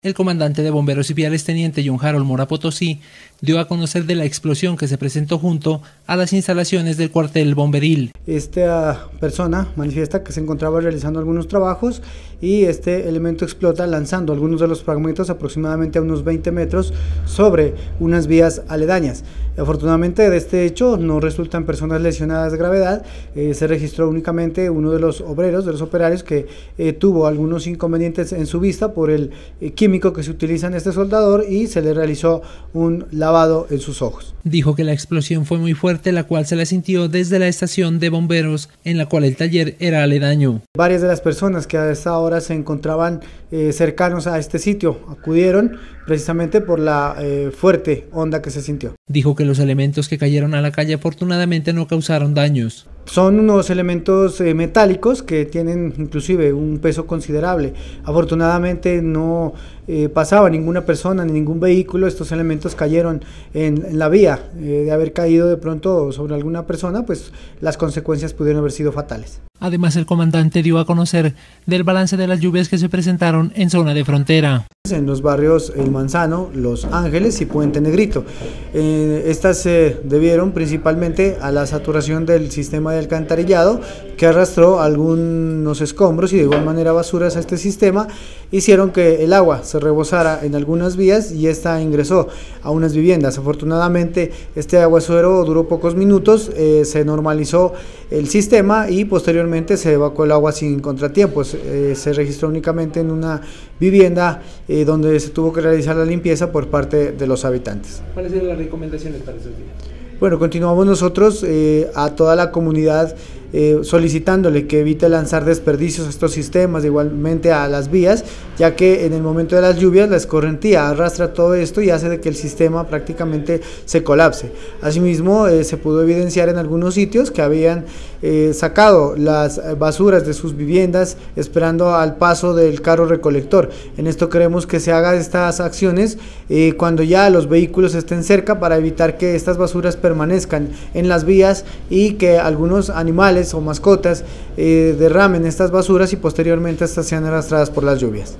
El comandante de bomberos y viales teniente John Harold Mora Potosí dio a conocer de la explosión que se presentó junto a las instalaciones del cuartel bomberil. Esta persona manifiesta que se encontraba realizando algunos trabajos y este elemento explota lanzando algunos de los fragmentos aproximadamente a unos 20 metros sobre unas vías aledañas. Afortunadamente de este hecho no resultan personas lesionadas de gravedad, eh, se registró únicamente uno de los obreros, de los operarios que eh, tuvo algunos inconvenientes en su vista por el equipo que se utiliza en este soldador y se le realizó un lavado en sus ojos. Dijo que la explosión fue muy fuerte, la cual se la sintió desde la estación de bomberos en la cual el taller era aledaño. Varias de las personas que a esta hora se encontraban eh, cercanos a este sitio acudieron precisamente por la eh, fuerte onda que se sintió. Dijo que los elementos que cayeron a la calle afortunadamente no causaron daños. Son unos elementos eh, metálicos que tienen inclusive un peso considerable. Afortunadamente no eh, pasaba ninguna persona ni ningún vehículo. Estos elementos cayeron en, la vía. Eh, de haber caído de pronto sobre alguna persona, pues las consecuencias pudieron haber sido fatales. Además, el comandante dio a conocer del balance de las lluvias que se presentaron en zona de frontera. En los barrios El Manzano, Los Ángeles y Puente Negrito. Eh, estas se debieron principalmente a la saturación del sistema de alcantarillado que arrastró algunos escombros y de igual manera basuras a este sistema, hicieron que el agua se rebosara en algunas vías y esta ingresó a unas viviendas. Afortunadamente este aguacero duró pocos minutos, eh, se normalizó el sistema y posteriormente se evacuó el agua sin contratiempos. Eh, se registró únicamente en una vivienda donde se tuvo que realizar la limpieza por parte de los habitantes. ¿Cuáles eran las recomendaciones para esos días? Bueno, continuamos nosotros eh, a toda la comunidad eh, solicitándole que evite lanzar desperdicios a estos sistemas, igualmente a las vías, ya que en el momento de las lluvias la escorrentía arrastra todo esto y hace de que el sistema prácticamente se colapse. Asimismo, eh, se pudo evidenciar en algunos sitios que habían eh, sacado las basuras de sus viviendas esperando al paso del carro recolector. En esto queremos que se haga estas acciones cuando ya los vehículos estén cerca para evitar que estas basuras permanezcan en las vías y que algunos o mascotas eh, derramen estas basuras y posteriormente estas sean arrastradas por las lluvias.